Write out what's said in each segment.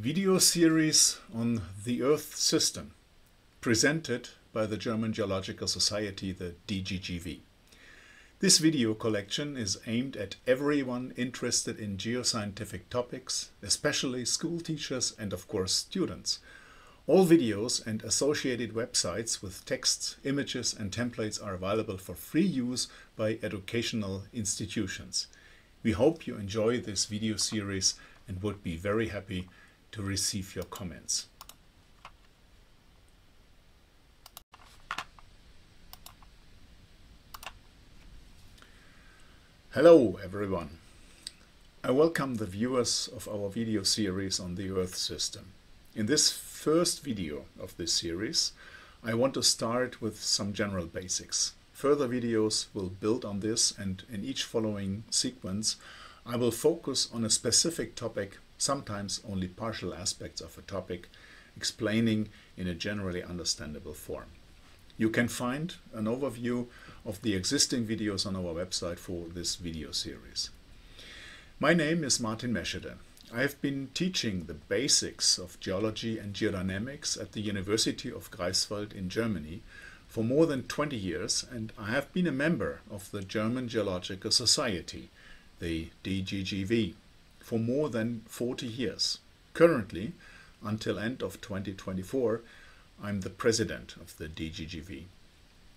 video series on the Earth system presented by the German Geological Society, the DGGV. This video collection is aimed at everyone interested in geoscientific topics, especially school teachers and of course students. All videos and associated websites with texts, images and templates are available for free use by educational institutions. We hope you enjoy this video series and would be very happy to receive your comments. Hello everyone. I welcome the viewers of our video series on the Earth system. In this first video of this series, I want to start with some general basics. Further videos will build on this and in each following sequence I will focus on a specific topic sometimes only partial aspects of a topic, explaining in a generally understandable form. You can find an overview of the existing videos on our website for this video series. My name is Martin Meschede. I have been teaching the basics of geology and geodynamics at the University of Greifswald in Germany for more than 20 years and I have been a member of the German Geological Society, the DGGV, for more than 40 years. Currently, until end of 2024, I'm the president of the DGGV.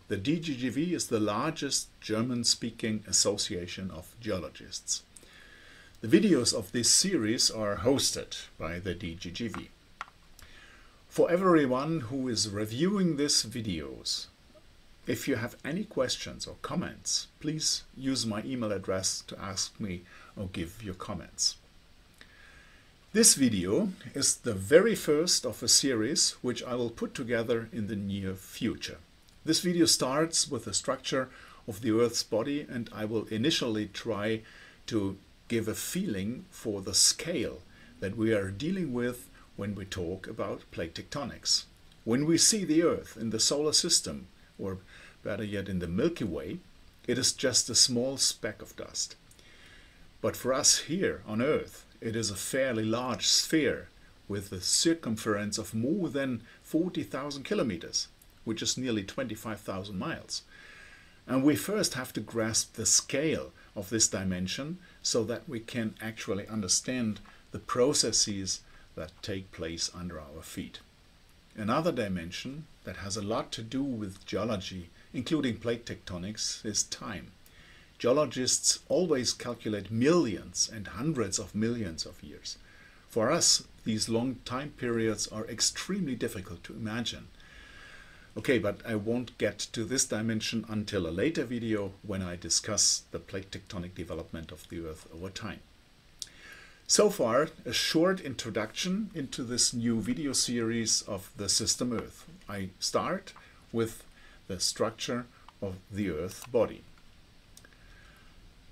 The DGGV is the largest German-speaking association of geologists. The videos of this series are hosted by the DGGV. For everyone who is reviewing these videos, if you have any questions or comments, please use my email address to ask me or give your comments. This video is the very first of a series which I will put together in the near future. This video starts with the structure of the Earth's body and I will initially try to give a feeling for the scale that we are dealing with when we talk about plate tectonics. When we see the Earth in the solar system, or better yet in the Milky Way, it is just a small speck of dust. But for us here on Earth, it is a fairly large sphere with a circumference of more than 40,000 kilometers, which is nearly 25,000 miles. And we first have to grasp the scale of this dimension so that we can actually understand the processes that take place under our feet. Another dimension that has a lot to do with geology, including plate tectonics, is time. Geologists always calculate millions and hundreds of millions of years. For us, these long time periods are extremely difficult to imagine. Okay, but I won't get to this dimension until a later video when I discuss the plate tectonic development of the Earth over time. So far, a short introduction into this new video series of the system Earth. I start with the structure of the Earth body.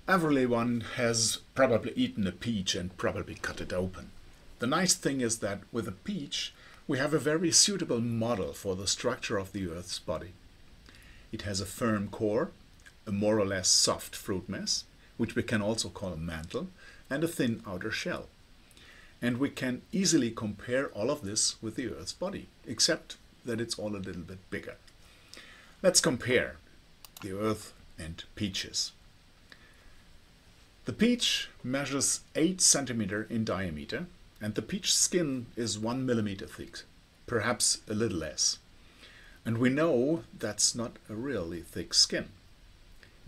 Everyone has probably eaten a peach and probably cut it open. The nice thing is that with a peach we have a very suitable model for the structure of the Earth's body. It has a firm core, a more or less soft fruit mass, which we can also call a mantle, and a thin outer shell. And we can easily compare all of this with the Earth's body, except that it's all a little bit bigger. Let's compare the Earth and peaches. The peach measures 8 centimeter in diameter and the peach skin is 1 millimeter thick, perhaps a little less. And we know that's not a really thick skin.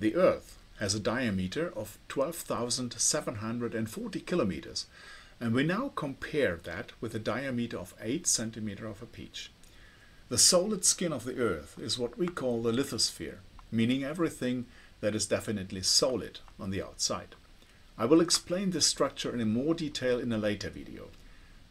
The Earth has a diameter of 12,740 kilometers and we now compare that with a diameter of 8 centimeter of a peach. The solid skin of the Earth is what we call the lithosphere, meaning everything that is definitely solid on the outside. I will explain this structure in more detail in a later video.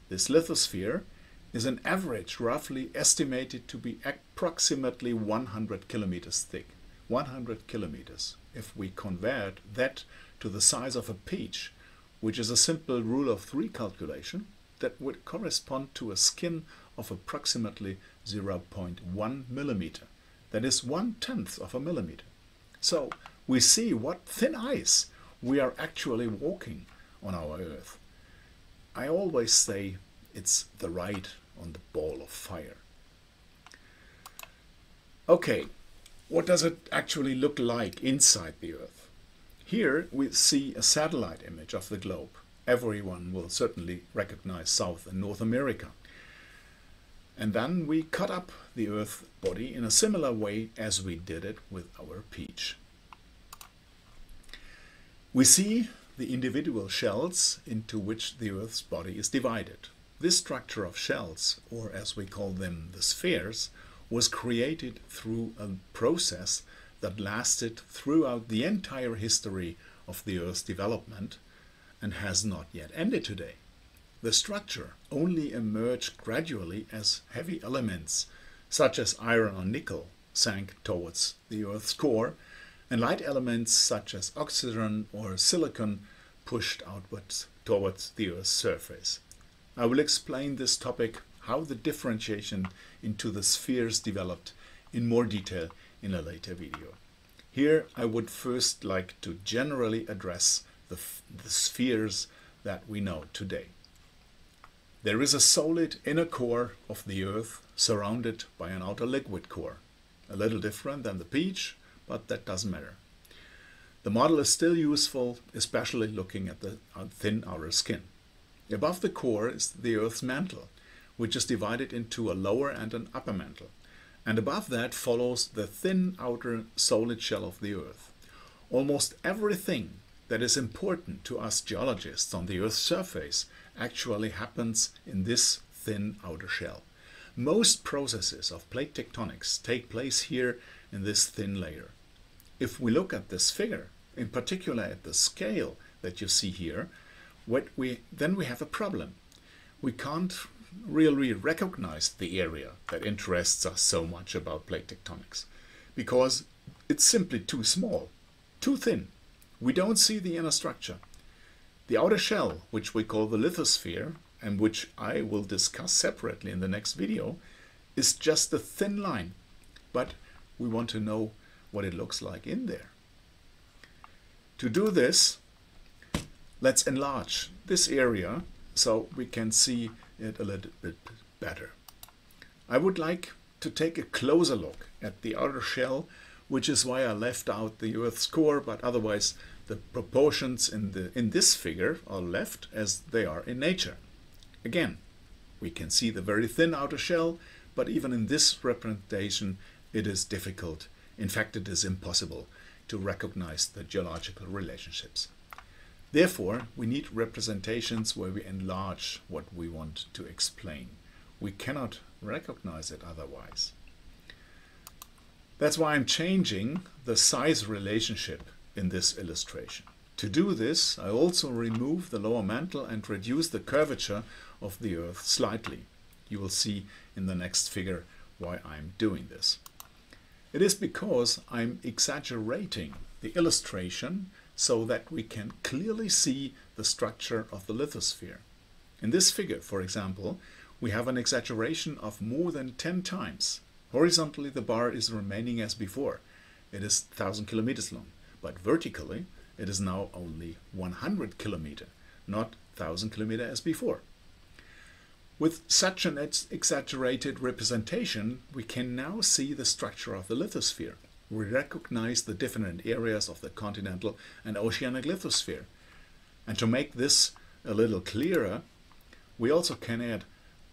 This lithosphere is an average roughly estimated to be approximately 100 kilometers thick. 100 kilometers. If we convert that to the size of a peach, which is a simple rule of three calculation, that would correspond to a skin of approximately 0.1 millimeter. That is one tenth of a millimeter. So we see what thin ice we are actually walking on our earth. I always say it's the ride on the ball of fire. Okay, what does it actually look like inside the Earth? Here we see a satellite image of the globe. Everyone will certainly recognize South and North America. And then we cut up the Earth body in a similar way as we did it with our peach. We see the individual shells into which the Earth's body is divided. This structure of shells, or as we call them the spheres, was created through a process that lasted throughout the entire history of the Earth's development and has not yet ended today. The structure only emerged gradually as heavy elements, such as iron or nickel, sank towards the Earth's core, and light elements such as oxygen or silicon pushed outwards towards the Earth's surface. I will explain this topic how the differentiation into the spheres developed in more detail in a later video. Here I would first like to generally address the, the spheres that we know today. There is a solid inner core of the Earth surrounded by an outer liquid core. A little different than the peach, but that doesn't matter. The model is still useful, especially looking at the thin outer skin. Above the core is the Earth's mantle, which is divided into a lower and an upper mantle. And above that follows the thin outer solid shell of the Earth. Almost everything that is important to us geologists on the Earth's surface actually happens in this thin outer shell. Most processes of plate tectonics take place here in this thin layer. If we look at this figure, in particular at the scale that you see here, what we, then we have a problem. We can't really recognize the area that interests us so much about plate tectonics because it's simply too small, too thin. We don't see the inner structure. The outer shell, which we call the lithosphere, and which I will discuss separately in the next video, is just a thin line, but we want to know what it looks like in there. To do this, let's enlarge this area so we can see it a little bit better. I would like to take a closer look at the outer shell, which is why I left out the Earth's core, but otherwise the proportions in, the, in this figure are left as they are in nature. Again, we can see the very thin outer shell, but even in this representation it is difficult, in fact it is impossible, to recognize the geological relationships. Therefore, we need representations where we enlarge what we want to explain. We cannot recognize it otherwise. That's why I'm changing the size relationship in this illustration. To do this, I also remove the lower mantle and reduce the curvature of the Earth slightly. You will see in the next figure why I'm doing this. It is because I'm exaggerating the illustration so that we can clearly see the structure of the lithosphere. In this figure, for example, we have an exaggeration of more than 10 times. Horizontally, the bar is remaining as before. It is 1000 kilometers long, but vertically, it is now only 100 kilometer, not 1000 kilometer as before. With such an exaggerated representation, we can now see the structure of the lithosphere we recognize the different areas of the continental and oceanic lithosphere. And to make this a little clearer, we also can add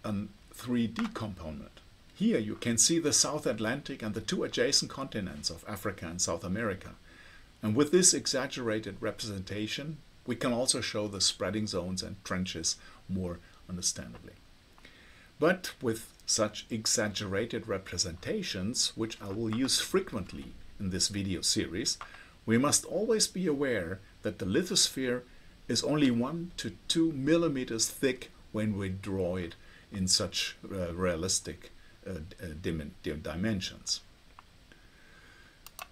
a 3D component. Here you can see the South Atlantic and the two adjacent continents of Africa and South America. And with this exaggerated representation, we can also show the spreading zones and trenches more understandably. But with such exaggerated representations, which I will use frequently in this video series, we must always be aware that the lithosphere is only 1 to 2 millimeters thick when we draw it in such uh, realistic uh, uh dim dim dimensions.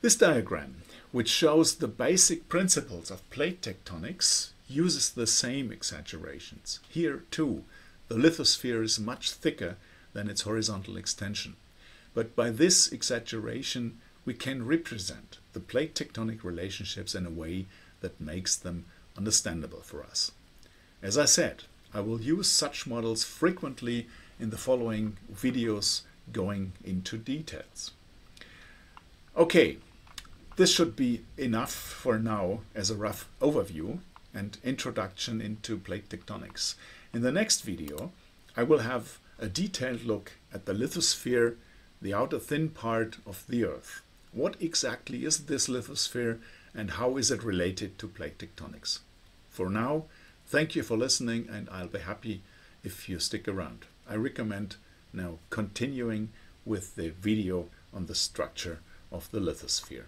This diagram, which shows the basic principles of plate tectonics, uses the same exaggerations. Here, too, the lithosphere is much thicker than its horizontal extension. But by this exaggeration, we can represent the plate tectonic relationships in a way that makes them understandable for us. As I said, I will use such models frequently in the following videos going into details. Okay, this should be enough for now as a rough overview and introduction into plate tectonics. In the next video, I will have a detailed look at the lithosphere, the outer thin part of the Earth. What exactly is this lithosphere and how is it related to plate tectonics? For now, thank you for listening and I'll be happy if you stick around. I recommend now continuing with the video on the structure of the lithosphere.